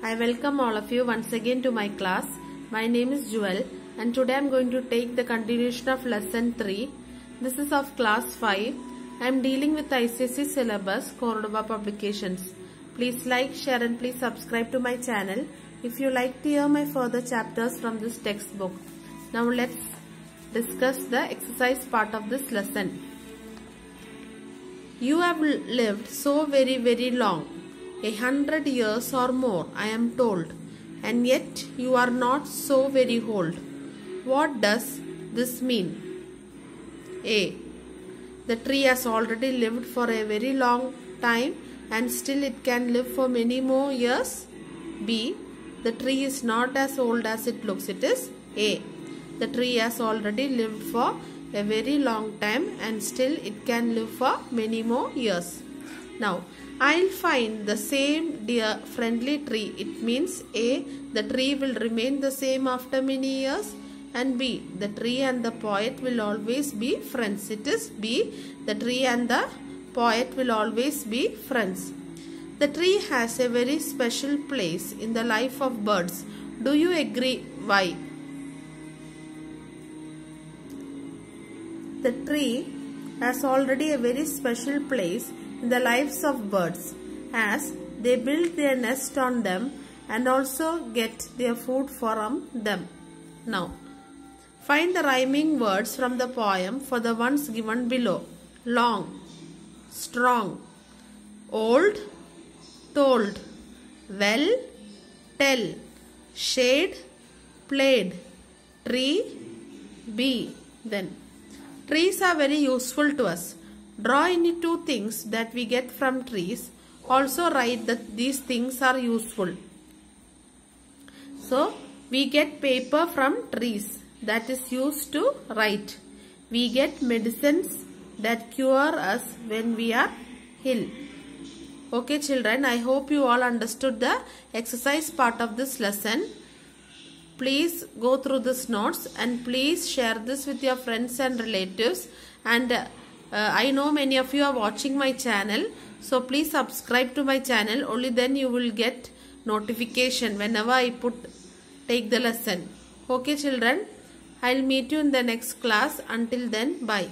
I welcome all of you once again to my class. My name is Jewel and today I am going to take the continuation of lesson 3. This is of class 5. I am dealing with ICSE syllabus Cordova publications. Please like, share and please subscribe to my channel if you like to hear my further chapters from this textbook. Now let's discuss the exercise part of this lesson. You have lived so very very long, a hundred years or more, I am told, and yet you are not so very old. What does this mean? A. The tree has already lived for a very long time and still it can live for many more years. B. The tree is not as old as it looks. It is A. The tree has already lived for a very long time and still it can live for many more years. Now, I'll find the same dear friendly tree. It means A. The tree will remain the same after many years and B. The tree and the poet will always be friends. It is B. The tree and the poet will always be friends. The tree has a very special place in the life of birds. Do you agree? Why? The tree has already a very special place in the lives of birds as they build their nest on them and also get their food from them. Now, find the rhyming words from the poem for the ones given below. Long, strong, old, told, well, tell, shade, played, tree, bee. Then, trees are very useful to us. Draw any two things that we get from trees. Also write that these things are useful. So, we get paper from trees that is used to write. We get medicines that cure us when we are ill. Okay children, I hope you all understood the exercise part of this lesson. Please go through this notes and please share this with your friends and relatives and uh, I know many of you are watching my channel so please subscribe to my channel only then you will get notification whenever I put take the lesson. Okay children, I'll meet you in the next class. Until then, bye.